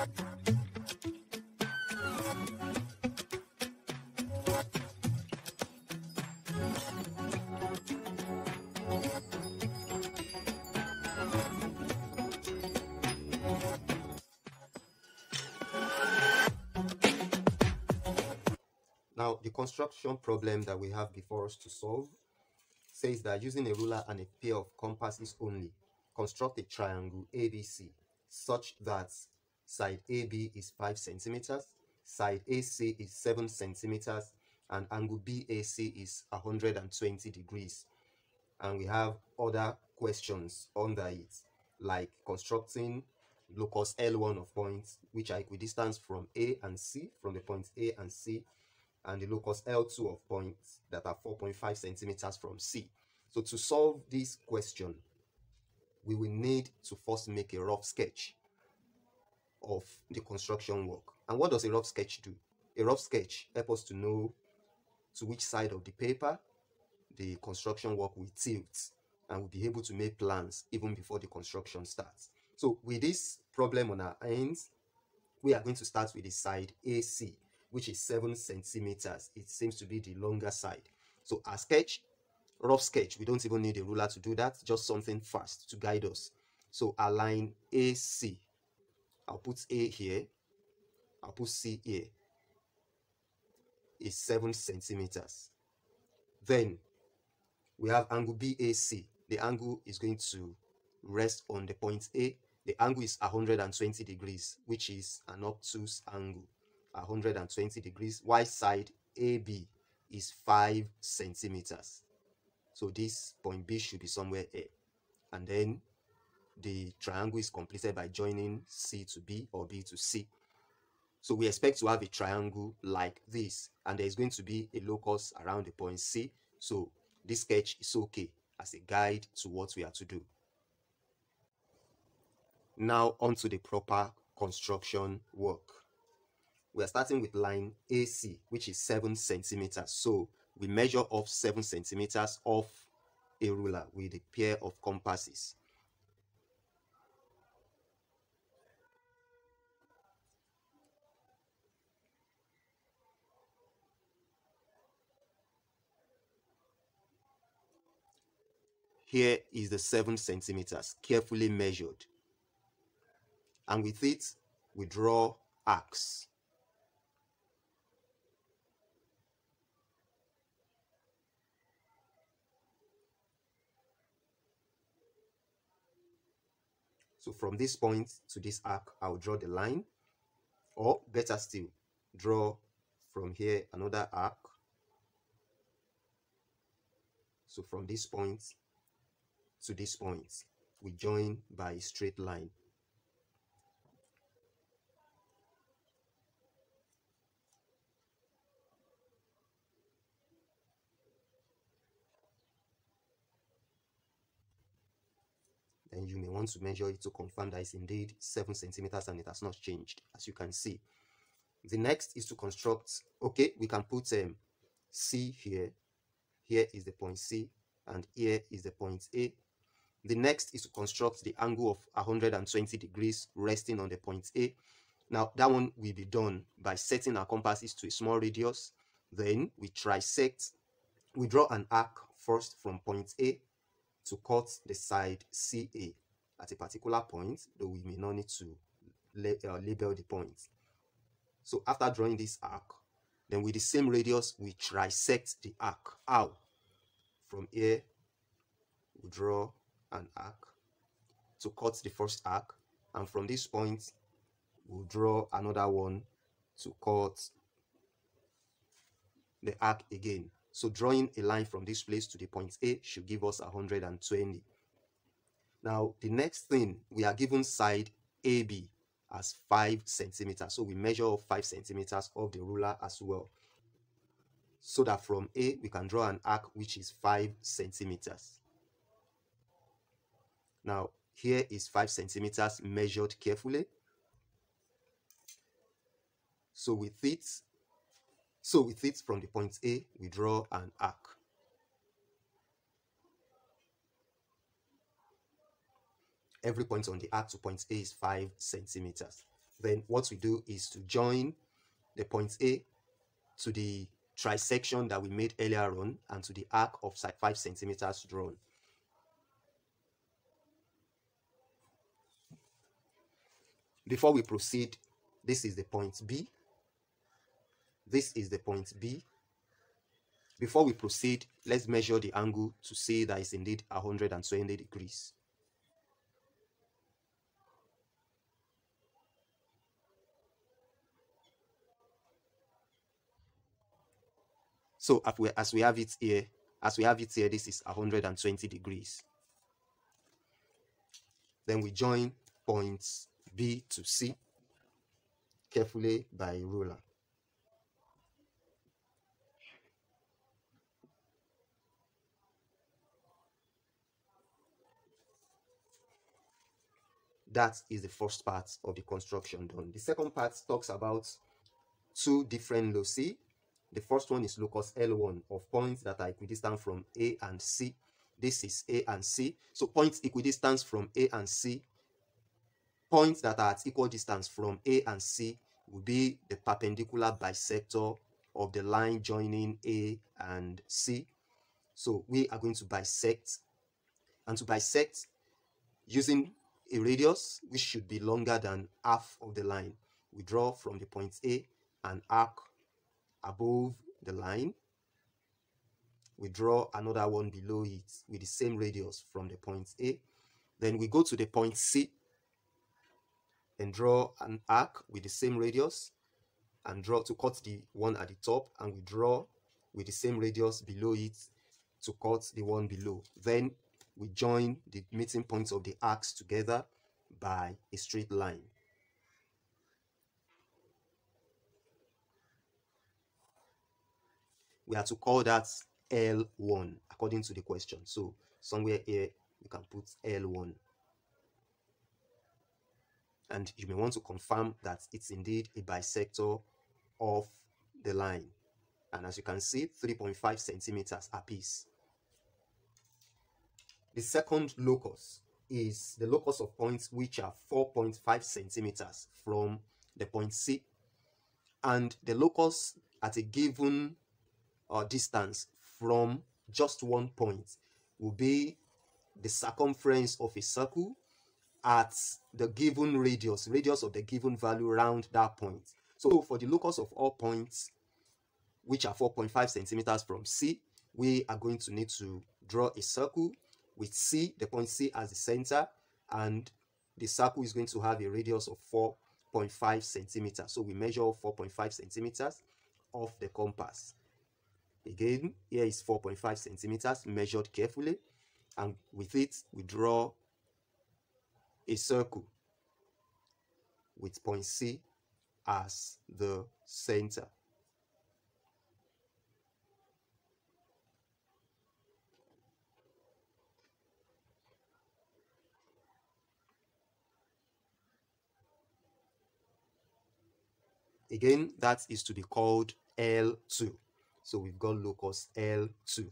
Now, the construction problem that we have before us to solve says that using a ruler and a pair of compasses only, construct a triangle ABC such that side AB is 5 centimeters, side AC is 7 centimeters, and angle BAC is 120 degrees. And we have other questions under it, like constructing locus L1 of points which are equidistant from A and C, from the points A and C, and the locus L2 of points that are 4.5 centimeters from C. So to solve this question, we will need to first make a rough sketch of the construction work. And what does a rough sketch do? A rough sketch helps us to know to which side of the paper the construction work will tilt and we'll be able to make plans even before the construction starts. So with this problem on our hands, we are going to start with the side AC which is 7 centimeters. It seems to be the longer side. So our sketch, rough sketch, we don't even need a ruler to do that, just something fast to guide us. So our line AC, I'll put A here, I'll put C here, is 7 centimeters. Then we have angle BAC. The angle is going to rest on the point A. The angle is 120 degrees, which is an obtuse angle. 120 degrees y side AB is 5 centimeters so this point B should be somewhere here and then the triangle is completed by joining C to B or B to C so we expect to have a triangle like this and there is going to be a locus around the point C so this sketch is okay as a guide to what we are to do now onto the proper construction work we are starting with line AC, which is 7 centimeters. So we measure off 7 centimeters off a ruler with a pair of compasses. Here is the 7 centimeters, carefully measured. And with it, we draw arcs. So from this point to this arc, I'll draw the line. Or better still, draw from here another arc. So from this point to this point, we join by a straight line. then you may want to measure it to confirm that it's indeed 7 centimeters and it has not changed as you can see. The next is to construct okay we can put um, c here. Here is the point c and here is the point a the next is to construct the angle of 120 degrees resting on the point a now that one will be done by setting our compasses to a small radius then we trisect we draw an arc first from point a to cut the side CA at a particular point, though we may not need to uh, label the point. So after drawing this arc, then with the same radius, we trisect the arc. How? From here, we draw an arc to cut the first arc. And from this point, we'll draw another one to cut the arc again. So drawing a line from this place to the point A should give us 120. Now, the next thing, we are given side AB as 5 centimeters. So we measure 5 centimeters of the ruler as well. So that from A, we can draw an arc which is 5 centimeters. Now, here is 5 centimeters measured carefully. So with it, so with it from the point A, we draw an arc. Every point on the arc to point A is 5 centimeters. then what we do is to join the point A to the trisection that we made earlier on and to the arc of 5 centimeters drawn. Before we proceed, this is the point B. This is the point B. Before we proceed, let's measure the angle to see that it's indeed 120 degrees. So as we, as we have it here, as we have it here, this is 120 degrees. Then we join points B to C carefully by ruler. That is the first part of the construction done. The second part talks about two different loci the first one is locus L1 of points that are equidistant from A and C. This is A and C. So points equidistant from A and C, points that are at equal distance from A and C will be the perpendicular bisector of the line joining A and C. So we are going to bisect and to bisect using a radius which should be longer than half of the line. We draw from the point A an arc above the line. We draw another one below it with the same radius from the point A. Then we go to the point C and draw an arc with the same radius and draw to cut the one at the top and we draw with the same radius below it to cut the one below. Then we join the meeting points of the arcs together by a straight line. we have to call that L1 according to the question. So somewhere here you can put L1. And you may want to confirm that it's indeed a bisector of the line. And as you can see, 3.5 centimeters apiece. The second locus is the locus of points which are 4.5 centimeters from the point C. And the locus at a given or distance from just one point will be the circumference of a circle at the given radius, radius of the given value around that point. So for the locus of all points, which are 4.5 centimeters from C, we are going to need to draw a circle with C, the point C as the center, and the circle is going to have a radius of 4.5 centimeters. So we measure 4.5 centimeters of the compass. Again, here is 4.5 centimeters measured carefully. And with it, we draw a circle with point C as the center. Again, that is to be called L2. So we've got locus L2.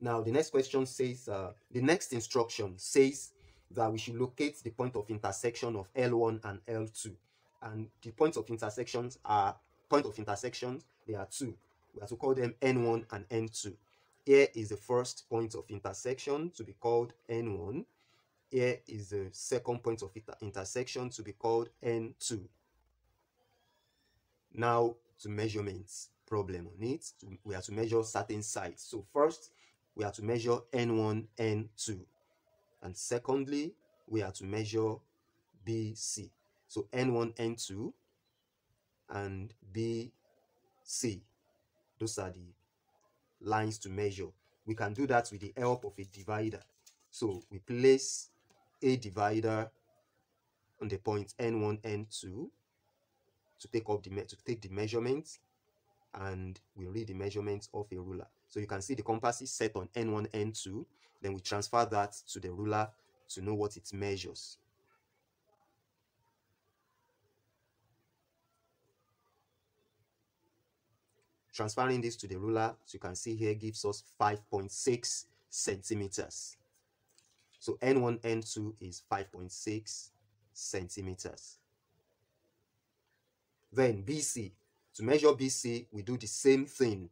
Now the next question says, uh, the next instruction says that we should locate the point of intersection of L1 and L2. And the points of intersections are, point of intersections, there are two. We have to call them N1 and N2. Here is the first point of intersection to be called N1. Here is the second point of inter intersection to be called N2. Now to measurements problem on it. We have to measure certain sides. So first, we have to measure N1, N2. And secondly, we are to measure BC. So N1, N2 and BC. Those are the lines to measure. We can do that with the help of a divider. So we place a divider on the point N1, N2 to take up the to take the measurements and we read the measurements of a ruler. So you can see the compass is set on N1, N2. Then we transfer that to the ruler to know what it measures. Transferring this to the ruler, so you can see here, gives us 5.6 centimeters. So N1, N2 is 5.6 centimeters. Then BC. To measure BC, we do the same thing.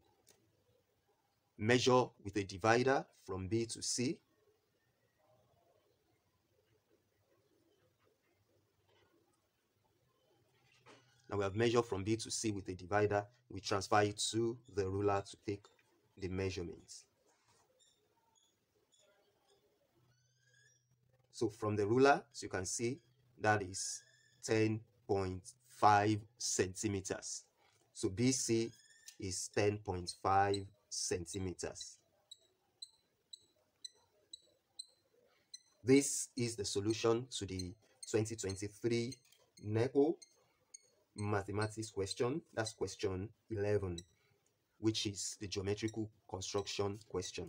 Measure with a divider from B to C. Now we have measured from B to C with a divider. We transfer it to the ruler to take the measurements. So from the ruler, as you can see, that is 10.5 centimeters. So BC is 10.5 centimeters. This is the solution to the 2023 NECO mathematics question. That's question 11, which is the geometrical construction question.